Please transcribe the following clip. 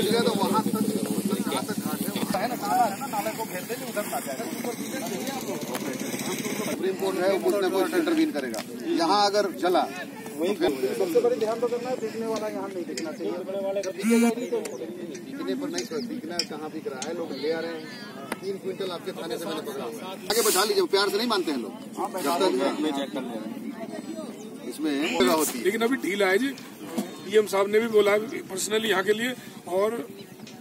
घुस गया तो वहाँ तक है। जाएगा। सुप्रीम कोर्ट है वो कुछ न कुछ इंटरवीन करेगा। यहाँ अगर चला तो सबसे बड़ी ध्यान तो करना है दिखने वाला यहाँ नहीं दिखना चाहिए। नहीं तो दिखने पर नहीं सर दिखना कहाँ दिख रहा है लोग ले आ रहे हैं। तीन क्विंटल आपके थाने से मैंने पकड़ा आगे बैठा लीजिए प्यार से नहीं मानते हैं लोग। जब तक इसमें होती है। लेकिन अभी ढील है जी पीएम साहब ने भी बोला पर्सनली यहाँ के लिए और